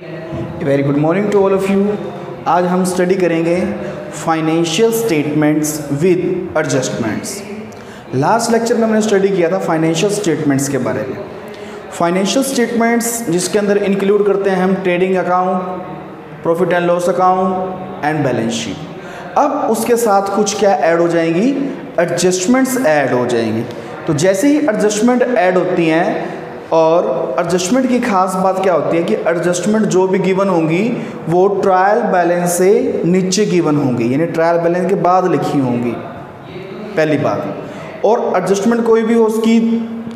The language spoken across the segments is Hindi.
Very good morning to all of you आज हम स्टडी करेंगे financial statements with adjustments last lecture में हमने स्टडी किया था फाइनेंशियल स्टेटमेंट्स के बारे में. फाइनेंशियल स्टेटमेंट्स जिसके अंदर इंक्लूड करते हैं हम trading account profit and loss account and balance sheet अब उसके साथ कुछ क्या ऐड हो जाएँगी? एडजस्टमेंट्स ऐड हो जाएँगी. तो जैसे ही एडजस्टमेंट ऐड होती हैं और एडजस्टमेंट की खास बात क्या होती है कि एडजस्टमेंट जो भी गिवन होंगी, वो ट्रायल बैलेंस से नीचे गिवन होंगी, यानी ट्रायल बैलेंस के बाद लिखी होंगी, पहली बात। और एडजस्टमेंट कोई भी हो, उसकी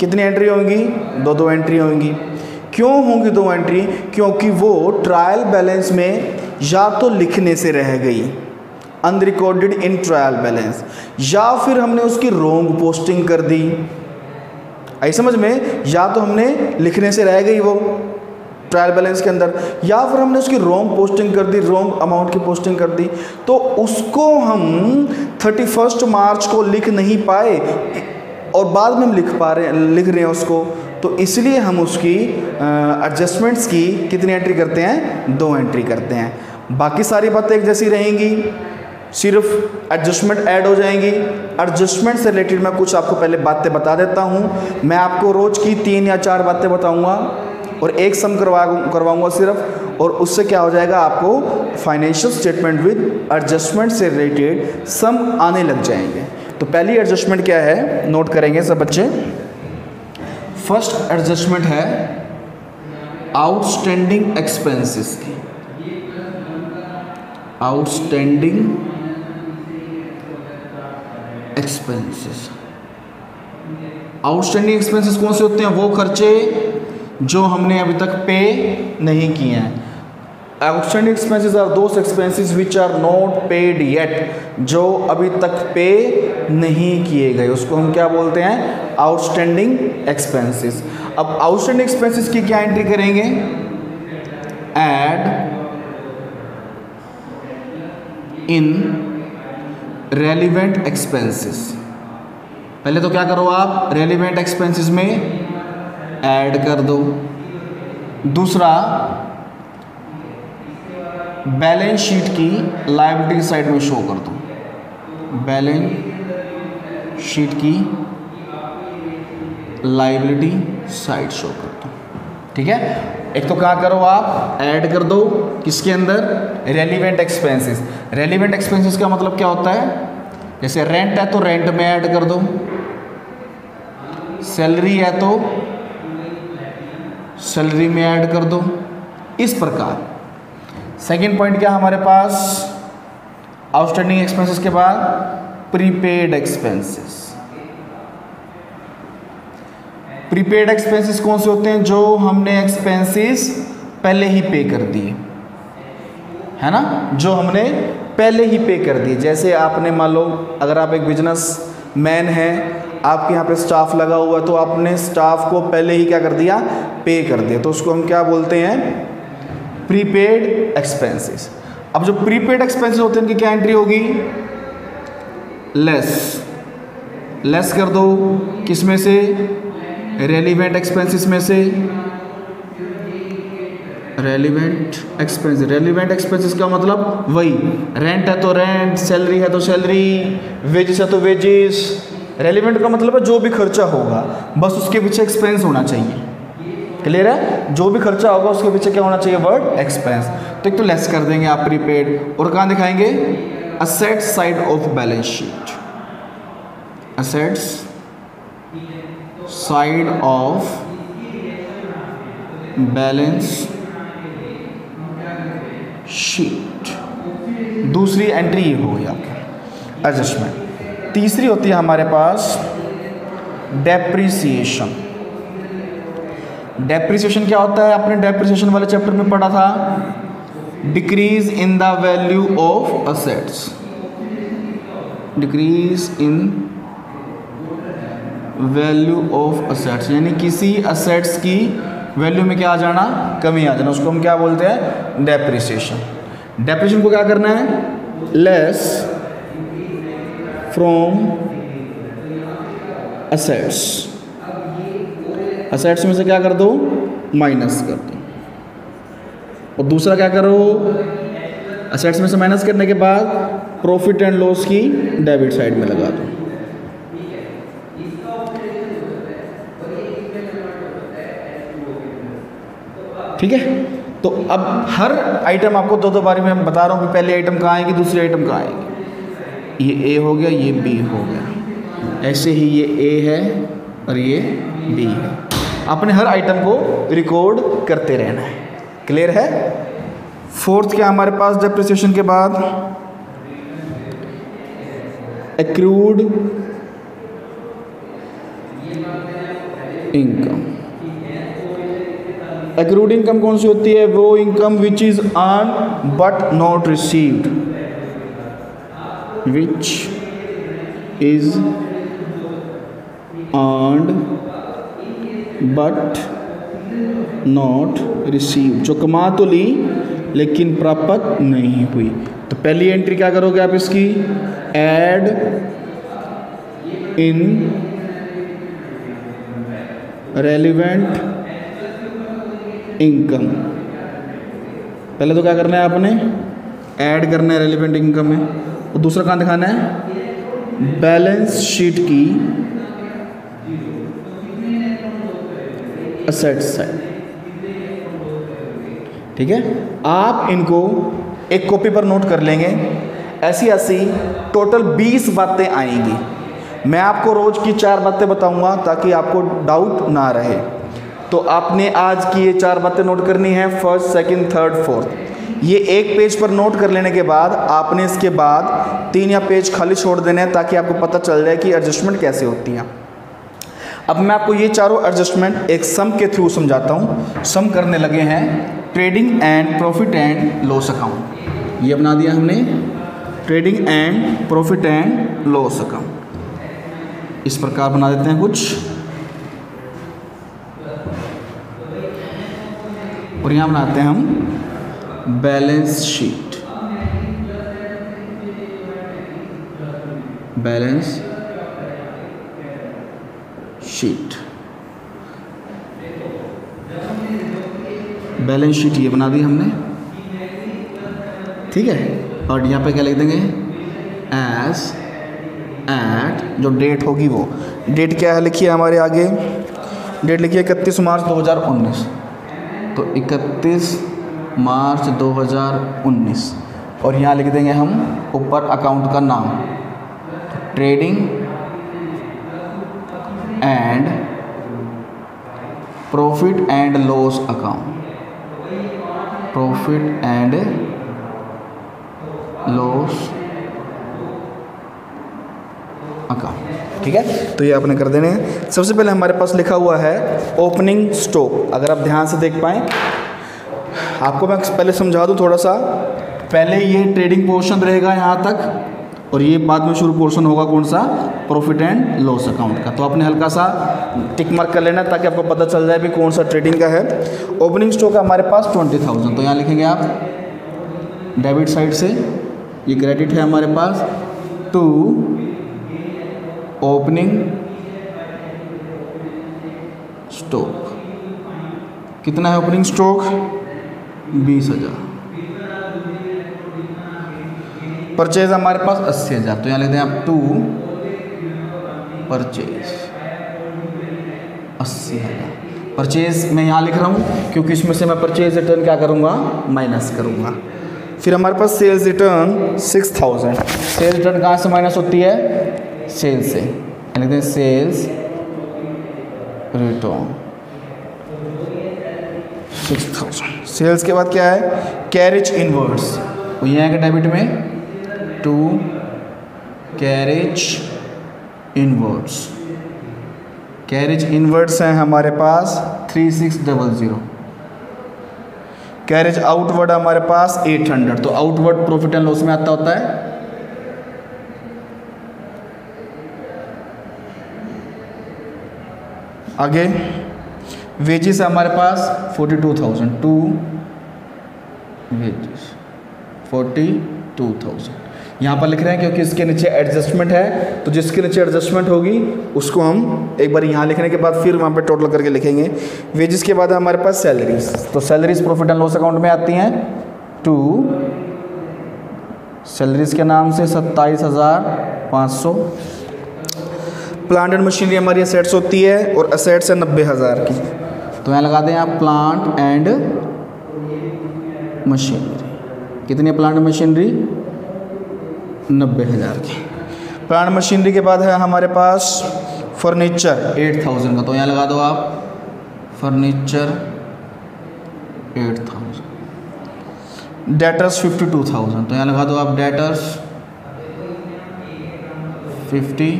कितनी एंट्री होंगी? दो दो एंट्री होंगी। क्यों होंगी दो एंट्री क्योंकि वो ट्रायल बैलेंस में या तो लिखने से रह गई अनरिकॉर्डेड इन ट्रायल बैलेंस या फिर हमने उसकी रोंग पोस्टिंग कर दी आई समझ में? या तो हमने लिखने से रह गई वो ट्रायल बैलेंस के अंदर, या फिर हमने उसकी रोंग पोस्टिंग कर दी रोंग अमाउंट की पोस्टिंग कर दी तो उसको हम थर्टी फ़र्स्ट मार्च को लिख नहीं पाए, और बाद में हम लिख पा रहे हैं, लिख रहे हैं उसको तो इसलिए हम उसकी एडजस्टमेंट्स की कितनी एंट्री करते हैं? दो एंट्री करते हैं। बाकी सारी बातें एक जैसी रहेंगी। सिर्फ़ एडजस्टमेंट ऐड हो जाएँगी। एडजस्टमेंट से रिलेटेड मैं कुछ आपको पहले बातें बता देता हूँ। मैं आपको रोज़ की तीन या चार बातें बताऊँगा और एक सम करवा करवाऊँगा सिर्फ़ और उससे क्या हो जाएगा, आपको फाइनेंशियल स्टेटमेंट विद एडजस्टमेंट से रिलेटेड सम आने लग जाएँगे। तो पहली एडजस्टमेंट क्या है नोट करेंगे सब बच्चे। फ़र्स्ट एडजस्टमेंट है आउटस्टैंडिंग एक्सपेंसेस की। आउटस्टैंडिंग एक्सपेंसेस आउटस्टैंडिंग एक्सपेंसेस कौन से होते हैं? वो खर्चे जो हमने अभी तक पे नहीं किए हैं। Outstanding expenses are those expenses which are not paid yet जो अभी तक पे नहीं किए गए। उसको हम क्या बोलते हैं? आउटस्टैंडिंग एक्सपेंसेस अब आउटस्टैंडिंग एक्सपेंसेस की क्या एंट्री करेंगे? एड इन रेलिवेंट एक्सपेंसेस पहले तो क्या करो आप? रेलिवेंट एक्सपेंसेस में ऐड कर दो। दूसरा बैलेंस शीट की लाइबिलिटी साइड में शो कर दो। बैलेंस शीट की लाइबिलिटी साइड शो कर दो। ठीक है? एक तो क्या करो आप? ऐड कर दो किसके अंदर? रेलिवेंट एक्सपेंसेस रेलिवेंट एक्सपेंसेस का मतलब क्या होता है? जैसे रेंट है तो रेंट में ऐड कर दो। सैलरी है तो सैलरी में ऐड कर दो। इस प्रकार। सेकंड पॉइंट क्या हमारे पास? आउटस्टैंडिंग एक्सपेंसेस के बाद प्रीपेड एक्सपेंसेस प्रीपेड एक्सपेंसेस कौन से होते हैं? जो हमने एक्सपेंसेस पहले ही पे कर दिए। है ना? जो हमने पहले ही पे कर दिए। जैसे आपने मान लो, अगर आप एक बिज़नेस मैन हैं, आपके यहाँ पे स्टाफ लगा हुआ है तो आपने स्टाफ को पहले ही क्या कर दिया? पे कर दिया। तो उसको हम क्या बोलते हैं? Prepaid expenses. अब जो प्रीपेड एक्सपेंसेस होते हैं, उनकी क्या एंट्री होगी? लेस। लेस कर दो। किसमें से? रेलिवेंट एक्सपेंसेस में से रेलिवेंट एक्सपेंस रेलिवेंट एक्सपेंसेस का मतलब वही। रेंट है तो रेंट सैलरी है तो सैलरी वेजेस है तो वेजेस रेलिवेंट का मतलब है जो भी खर्चा होगा, बस उसके पीछे एक्सपेंस होना चाहिए। क्लियर है? जो भी खर्चा होगा उसके पीछे क्या होना चाहिए? वर्ड एक्सपेंस तो एक तो लेस कर देंगे आप प्रीपेड और कहाँ दिखाएँगे? Asset side of balance sheet assets side of balance sheet दूसरी एंट्री ये हो गई आपकी. एडजस्टमेंट तीसरी होती है हमारे पास डेप्रिसिएशन डेप्रिसिएशन क्या होता है? आपने डेप्रिसिएशन वाले चैप्टर में पढ़ा था. Decrease in the value of assets decrease in value of assets यानी किसी असेट्स की वैल्यू में क्या आ जाना? कमी आ जाना। उसको हम क्या बोलते हैं? डेप्रिसिएशन डेप्रिसिएशन को क्या करना है? लेस फ्रॉम असेट्स असेट्स में से क्या कर दो? माइनस कर दो। और दूसरा क्या करो असेट्स में से माइनस करने के बाद प्रॉफिट एंड लॉस की डेबिट साइड में लगा दो। ठीक है? तो अब हर आइटम आपको दो दो बारे में बता रहा हूँ कि पहले आइटम कहाँ आएगी, दूसरी आइटम कहाँ आएगी। ये ए हो गया, ये बी हो गया। ऐसे ही ये ए है और ये बी है। अपने हर आइटम को रिकॉर्ड करते रहना है। क्लियर है? फोर्थ क्या हमारे पास डेप्रिसिएशन के बाद? एक्रूड इनकम एक्रूड इनकम कौन सी होती है? वो income which is earn but not received which is earned but not receive जो कमा तो ली, लेकिन प्राप्त नहीं हुई। तो पहली एंट्री क्या करोगे आप इसकी? एड इन रेलिवेंट इनकम पहले तो क्या करना है आपने? ऐड करना है रेलिवेंट इनकम में। और दूसरा कहाँ दिखाना है? बैलेंस शीट की असेट साइड ठीक है? आप इनको एक कॉपी पर नोट कर लेंगे। ऐसी ऐसी टोटल 20 बातें आएँगी। मैं आपको रोज की चार बातें बताऊँगा ताकि आपको डाउट ना रहे। तो आपने आज की ये चार बातें नोट करनी है फ़र्स्ट सेकंड थर्ड फोर्थ ये एक पेज पर नोट कर लेने के बाद, आपने इसके बाद तीन या पेज खाली छोड़ देने हैं ताकि आपको पता चल जाए कि एडजस्टमेंट कैसे होती हैं। अब मैं आपको ये चारों एडजस्टमेंट एक सम के थ्रू समझाता हूँ। सम करने लगे हैं trading and profit and loss account ये बना दिया हमने। Trading and profit and loss account इस प्रकार बना देते हैं कुछ। और यहाँ बनाते हैं हम। Balance sheet balance sheet balance sheet ये बना दी हमने। ठीक है? और यहाँ पे क्या लिख देंगे? एस एट जो डेट होगी वो। डेट क्या है लिखिए हमारे आगे? डेट लिखिए इकतीस मार्च 2019 तो इकतीस मार्च 2019 और यहाँ लिख देंगे हम ऊपर अकाउंट का नाम। Trading and profit and loss account. Profit and loss account. ठीक है? तो ये आपने कर देने हैं। सबसे पहले हमारे पास लिखा हुआ है ओपनिंग स्टॉक अगर आप ध्यान से देख पाएँ, आपको मैं पहले समझा दूँ थोड़ा सा। पहले ये ट्रेडिंग पोर्शन रहेगा यहाँ तक, और ये बाद में शुरू पोर्शन होगा कौन सा? प्रॉफिट एंड लॉस अकाउंट का। तो आपने हल्का सा टिक मार्क कर लेना ताकि आपको पता चल जाए भी कौन सा ट्रेडिंग का है। ओपनिंग स्टॉक हमारे पास ट्वेंटी थाउज़ेंड तो यहाँ लिखेंगे आप डेबिट साइड से, ये क्रेडिट है हमारे पास टू ओपनिंग स्टॉक कितना है ओपनिंग स्टॉक बीस हज़ार। परचेज हमारे पास अस्सी हज़ार। तो यहाँ लेते हैं आप टू परचेज अस्सी हज़ार। परचेज मैं यहाँ लिख रहा हूँ, क्योंकि इसमें से मैं परचेज रिटर्न क्या करूँगा? माइनस करूँगा। फिर हमारे पास sales return six thousand sales return कहाँ से माइनस होती है? सेल्स से लिखते हैं sales return six thousand sales के बाद क्या है? कैरेज इनवर्ड्स वो ये आएगा डेबिट में to carriage inwards carriage inwards हैं हमारे पास three six double zero carriage outward हमारे पास एट हंड्रेड तो आउटवर्ड प्रॉफिट एंड लॉस में आता होता है आगे वेजेस हमारे पास forty two thousand to wages forty two thousand यहाँ पर लिख रहे हैं क्योंकि इसके नीचे एडजस्टमेंट है तो जिसके नीचे एडजस्टमेंट होगी, उसको हम एक बार यहाँ लिखने के बाद फिर वहाँ पे टोटल करके लिखेंगे। वेजिस के बाद हमारे पास सैलरीज तो salaries profit and loss account में आती हैं टू सैलरीज के नाम से सत्ताईस हज़ार पाँच सौ। प्लांट एंड मशीनरी हमारी असेट्स होती है और असेट्स है नब्बे हज़ार की। तो यहाँ लगा दें आप प्लांट एंड मशीनरी कितनी है प्लांट मशीनरी नब्बे हज़ार की। प्लांट मशीनरी के बाद है हमारे पास फर्नीचर एट थाउज़ेंड का। तो यहाँ लगा दो आप। Furniture eight thousand. Debtors fifty two thousand तो यहाँ लगा दो आप debtors fifty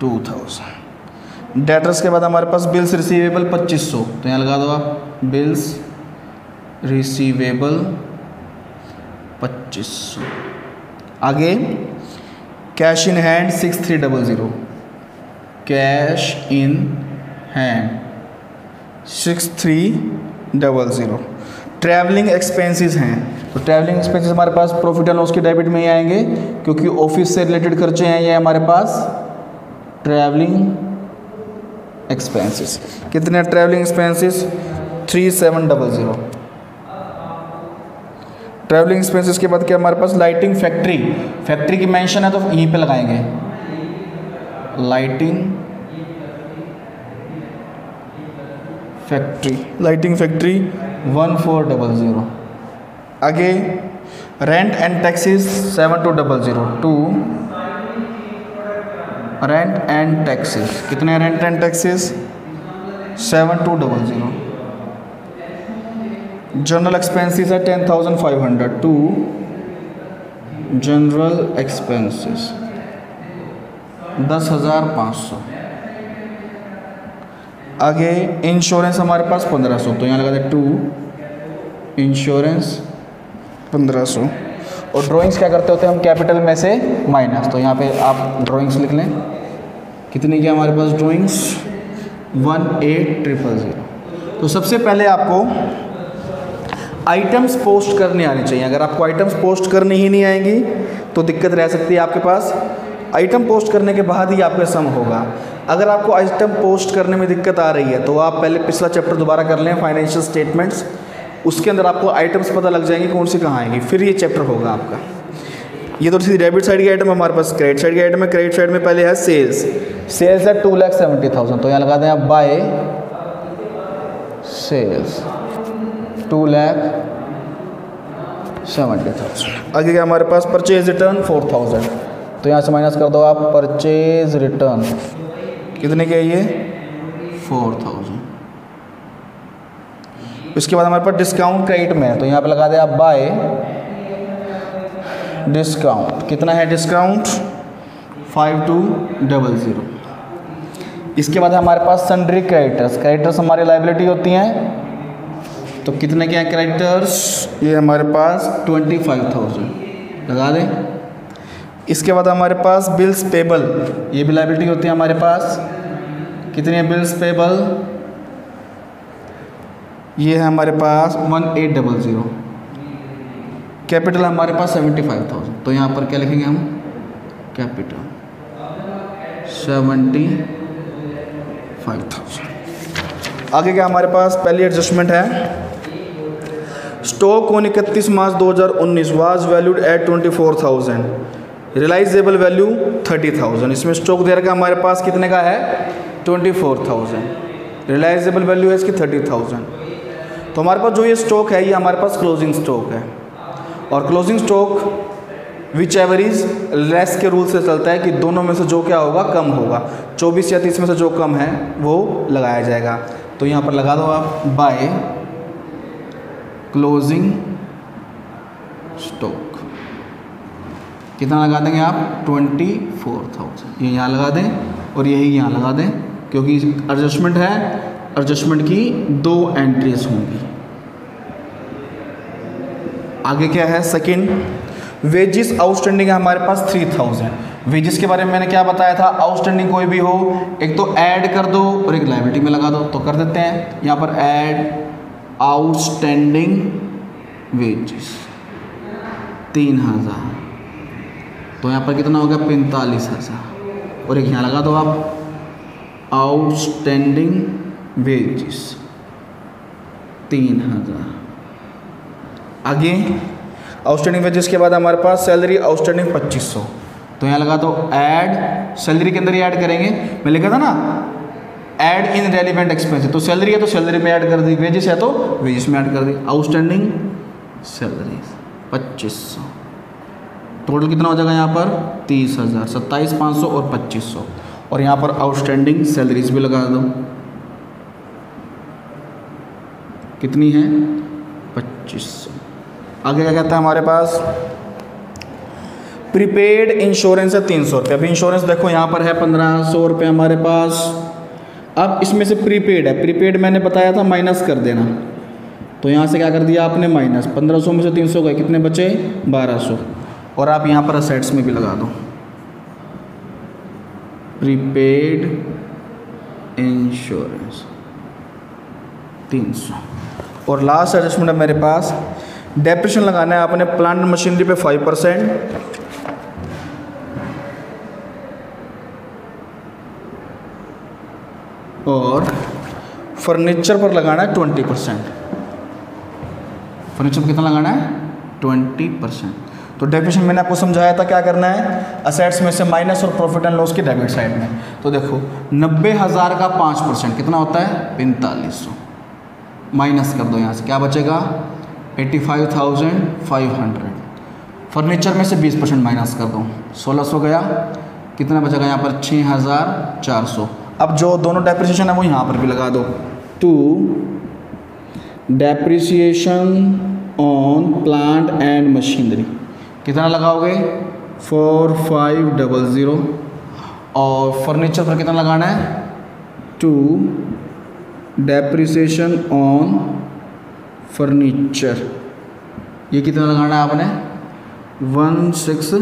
two thousand debtors के बाद हमारे पास बिल्स रिसीवेबल पच्चीस सौ। तो यहाँ लगा दो आप बिल्स रिसीवेबल पच्चीस सौ। आगे cash in hand six three double zero cash in hand six three double zero travelling expenses हैं। तो ट्रैवलिंग एक्सपेंसेस हमारे पास प्रॉफिट एंड लॉस के डेबिट में ही आएँगे, क्योंकि ऑफ़िस से रिलेटेड खर्चे हैं, ये हमारे पास ट्रैवलिंग एक्सपेंसेस कितने travelling expenses three seven double zero travelling expenses के बाद क्या हमारे पास? लाइटिंग फैक्ट्री फैक्ट्री की मेंशन है तो यहीं पे लगाएँगे. Lighting factory lighting factory one four double zero आगे rent and taxes seven two double zero to rent and taxes कितने rent and taxes seven two double zero general expenses है ten thousand five hundred to general expenses दस हज़ार पाँच सौ. आगे इंश्योरेंस हमारे पास पंद्रह सौ. तो यहाँ लगा दे टू इंश्योरेंस पंद्रह सौ. और ड्राइंग्स क्या करते होते हैं हम कैपिटल में से माइनस तो यहाँ पे आप ड्राइंग्स लिख लें। कितनी की हमारे पास drawings one eight triple zero तो सबसे पहले आपको आइटम्स पोस्ट करने आने चाहिए। अगर आपको आइटम्स पोस्ट करने ही नहीं आएँगी तो दिक्कत रह सकती है आपके पास। आइटम पोस्ट करने के बाद ही आपका सम होगा। अगर आपको आइटम पोस्ट करने में दिक्कत आ रही है तो आप पहले पिछला चैप्टर दोबारा कर लें फाइनेंशियल स्टेटमेंट्स उसके अंदर आपको आइटम्स पता लग जाएँगे कौन सी कहाँ आएँगी। फिर ये चैप्टर होगा आपका। ये तो सीधी डेबिट साइड की आइटम हमारे पास। क्रेडिट साइड की आइटम है। क्रेडिट साइड में पहले है सेल्स सेल्स है टू लैख सेवेंटी थाउज़ेंड तो यहाँ लगा दें आप by sales two lakh seventy thousand आगे क्या हमारे पास? परचेज रिटर्न फोर थाउज़ेंड तो यहाँ से माइनस कर दो आप। परचेज रिटर्न कितने के ये? फोर थाउज़ेंड इसके बाद हमारे पास डिस्काउंट क्रेडिट में है तो यहाँ पे लगा दें आप बाय डिस्काउंट कितना है discount five two double zero इसके बाद हमारे पास सन्ड्री क्रेडिटर्स क्रेडिटर्स हमारी लाइबिलिटी होती हैं। तो कितने के हैं क्रेडिटर्स ये हमारे पास ट्वेंटी फाइव थाउज़ेंड लगा दें। इसके बाद हमारे पास बिल्स पेबल ये भी लाइबिलिटी होती है हमारे पास। कितने बिल्स पेबल ये है हमारे पास one eight double zero. Capital हमारे पास सेवेंटी फाइव थाउज़ेंड। तो यहाँ पर क्या लिखेंगे हम? कैपिटल। Seventy five thousand. आगे क्या हमारे पास पहली एडजस्टमेंट है? स्टॉक ऑन इकतीस March 2019 was valued at twenty four thousand realisable value thirty thousand इसमें स्टॉक दे रखा हमारे पास कितने का है? Twenty four thousand realisable value है इसकी थर्टी थाउज़ेंड तो हमारे पास जो ये स्टॉक है, ये हमारे पास क्लोजिंग स्टॉक है। और closing stock whichever is less के रूल से चलता है कि दोनों में से जो क्या होगा, कम होगा। चौबीस या तीस में से जो कम है, वो लगाया जाएगा। तो यहाँ पर लगा दो आप बाय क्लोजिंग स्टॉक कितना लगा देंगे आप? ट्वेंटी फोर थाउज़ेंड ये यहाँ लगा दें और यही यहाँ लगा दें, क्योंकि एडजस्टमेंट है। एडजस्टमेंट की दो एंट्रीज होंगी। आगे क्या है? सेकंड वेजिस आउटस्टैंडिंग है हमारे पास थ्री थाउज़ेंड वेजिस के बारे में मैंने क्या बताया था? आउटस्टैंडिंग कोई भी हो, एक तो ऐड कर दो और एक लाइबिलिटी में लगा दो। तो कर देते हैं। यहाँ पर ऐड आउटस्टैंडिंग वेजेस तीन हज़ार। तो यहाँ पर कितना हो गया? पैंतालीस हज़ार। और एक यहाँ लगा दो आप। आउटस्टैंडिंग वेजेस, तीन हज़ार। आगे आउटस्टैंडिंग वेजेस के बाद हमारे पास सैलरी आउटस्टैंडिंग पच्चीस सौ। तो यहाँ लगा दो ऐड सैलरी के अंदर ही ऐड करेंगे। मैं लिखा था ना ऐड इन रेलिवेंट एक्सपेंस तो सैलरी है तो सैलरी में ऐड कर दी वेजेस है तो वेजेस में ऐड कर दी। आउटस्टैंडिंग सैलरी पच्चीस सौ। टोटल कितना हो जाएगा यहाँ पर? तीस हज़ार, सत्ताईस पाँच सौ और पच्चीस सौ। और यहाँ पर आउटस्टैंडिंग सैलरीज भी लगा दो। कितनी है? पच्चीस सौ। आगे क्या कहता है हमारे पास? प्रीपेड इंश्योरेंस है तीन सौ रुपये। अभी इंश्योरेंस देखो, यहाँ पर है पंद्रह सौ रुपये हमारे पास। अब इसमें से प्रीपेड है। प्रीपेड मैंने बताया था, माइनस कर देना। तो यहाँ से क्या कर दिया आपने? माइनस। पंद्रह सौ में से तीन सौ गए। कितने बचे? बारह सौ। और आप यहाँ पर असेट्स में भी लगा दो। Prepaid insurance. तीन सौ। और लास्ट एडजस्टमेंट है मेरे पास। डेप्रेशन लगाना है आपने प्लांट मशीनरी पे फाइव परसेंट और फर्नीचर पर लगाना है ट्वेंटी परसेंट फर्नीचर पर कितना लगाना है? ट्वेंटी परसेंट तो डेबिशन मैंने आपको समझाया था क्या करना है? असेट्स में से माइनस और प्रॉफिट एंड लॉस की डेबिट साइड में। तो देखो, नब्बे हज़ार का पाँच परसेंट कितना होता है? पैंतालीस सौ। माइनस कर दो यहाँ से। क्या बचेगा? Eighty five thousand five hundred. Furniture में से बीस परसेंट माइनस कर दो। सोलह सौ गया। कितना बचेगा यहाँ पर? छः हज़ार चार सौ। अब जो दोनों डेप्रिसिएशन है वो यहाँ पर भी लगा दो। To depreciation on plant and machinery कितना लगाओगे? Four five double zero. और फर्नीचर पर कितना लगाना है? टू डेप्रिसिएशन ऑन फर्नीचर ये कितना लगाना है आपने? वन सिक्स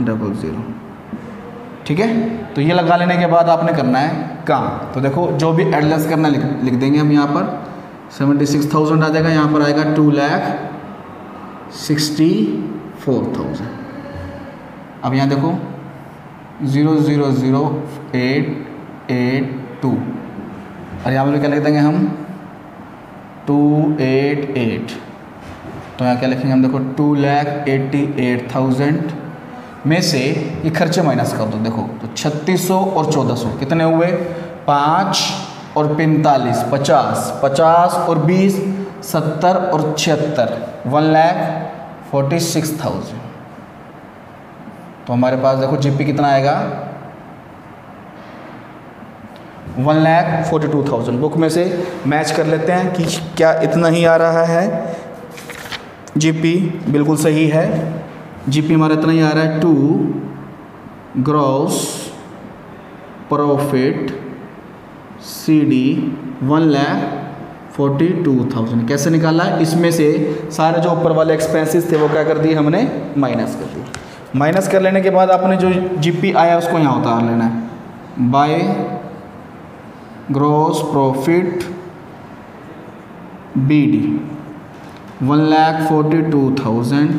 डबल ज़ीरो ठीक है? तो ये लगा लेने के बाद आपने करना है काम। तो देखो, जो भी एडलेस करना लिख लिख देंगे हम यहाँ पर। सेवेंटी सिक्स थाउज़ेंड आ जाएगा, यहाँ पर आएगा two lakh sixty four thousand अब यहाँ देखो zero zero zero eight eight two और यहाँ पर क्या लिख देंगे हम? टू एट एट तो यहाँ क्या लिखेंगे हम? देखो two lakh eighty eight thousand में से ये खर्चे माइनस कर दो। देखो तो छत्तीस सौ और चौदह सौ कितने हुए? पाँच और पैंतालीस, पचास पचास और बीस, सत्तर और छिहत्तर one lakh forty six thousand तो हमारे पास देखो जीपी कितना आएगा? One lakh forty two thousand book में से मैच कर लेते हैं कि क्या इतना ही आ रहा है। जीपी बिल्कुल सही है। जीपी हमारा इतना ही आ रहा है। To, gross, profit c d one lakh forty two thousand कैसे निकाला? है इसमें से सारे जो ऊपर वाले एक्सपेंसेस थे, वो क्या कर दिए हमने? माइनस कर दिए। माइनस कर लेने के बाद आपने जो जीपी आया, उसको यहाँ उतार लेना है। By gross profit b d one lakh forty two thousand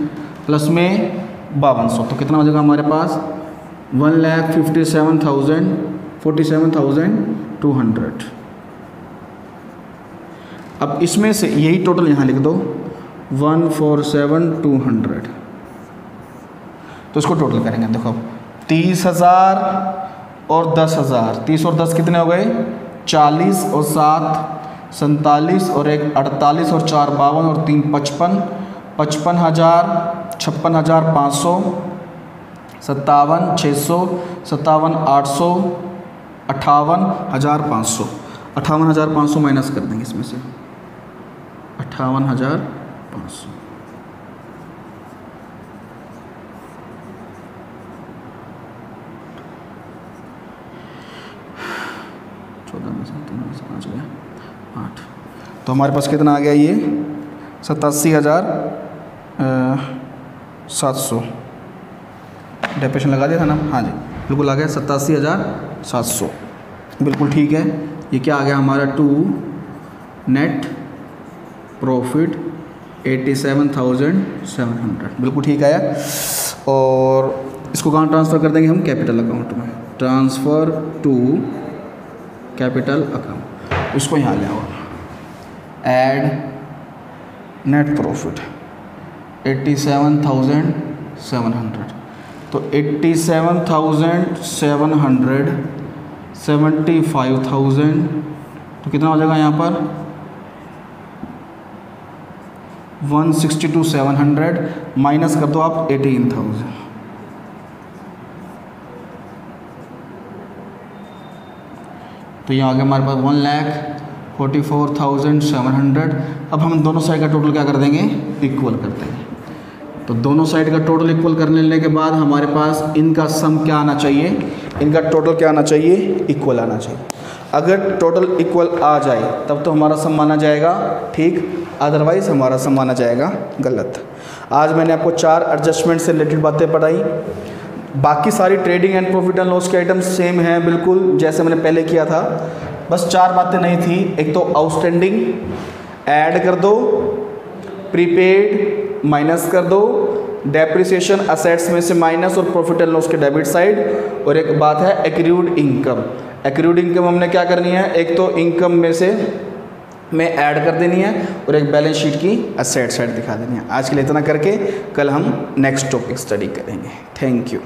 plus में बावन सौ। तो कितना हो जाएगा हमारे पास? One lakh fifty seven thousand forty seven thousand two hundred अब इसमें से यही टोटल यहाँ लिख दो one four seven two hundred तो इसको टोटल करेंगे, देखो, तीस हज़ार और दस हज़ार। तीस और दस कितने हो गए? चालीस और सात, सैंतालीस और एक, अड़तालीस और चार, बावन और तीन, पचपन पचपन हज़ार, छप्पन हज़ार पाँच सौ, सत्तावन छः सौ, सत्तावन आठ सौ, अट्ठावन हज़ार पाँच सौ। अट्ठावन हज़ार पाँच सौ माइनस कर देंगे इसमें से। अट्ठावन हज़ार पाँच सौ। पाँच गया आठ। तो हमारे पास कितना आ गया ये? सतासी हज़ार सात सौ। डेपेशन लगा दिया था ना? हाँ जी, बिल्कुल आ गया सतासी हज़ार सात सौ। बिल्कुल ठीक है। ये क्या आ गया हमारा? To, net profit eighty seven thousand seven hundred. बिल्कुल ठीक आया और इसको कहाँ ट्रांसफ़र कर देंगे हम? कैपिटल अकाउंट में। Transfer to capital account. उसको यहाँ ले आओ। Add net profit eighty seven thousand seven hundred तो eighty seven thousand seven hundred seventy five thousand तो कितना हो जाएगा यहाँ पर? One sixty two seven hundred minus कर दो आप एटीन थाउज़ेंड तो यहाँ आ गया हमारे पास one lakh forty four thousand seven hundred. अब हम दोनों साइड का टोटल क्या कर देंगे? इक्वल कर देंगे। तो दोनों साइड का टोटल इक्वल कर लेने के बाद हमारे पास इनका सम क्या आना चाहिए? इनका टोटल क्या आना चाहिए? इक्वल आना चाहिए। अगर टोटल इक्वल आ जाए, तब तो हमारा सम माना जाएगा, ठीक? अदरवाइज़ हमारा सम माना जाएगा गलत। आज मैंने आपको चार एडजस्टमेंट से रिलेटेड बातें पढ़ाई। बाकी सारी trading and profit and loss के आइटम सेम हैं, बिल्कुल, जैसे मैंने पहले किया था। बस चार बातें नहीं थी। एक तो आउटस्टैंडिंग ऐड कर दो प्रीपेड माइनस कर दो डेप्रिसिएशन असेट्स में से माइनस और प्रॉफिट एंड लॉस के डेबिट साइड और एक बात है एक्रूड इनकम एक्रूड इनकम हमने क्या करनी है? एक तो इनकम में से में ऐड कर देनी है और एक बैलेंस शीट की असेट साइड दिखा देनी है। आज के लिए इतना करके कल हम नेक्स्ट टॉपिक स्टडी करेंगे। Thank you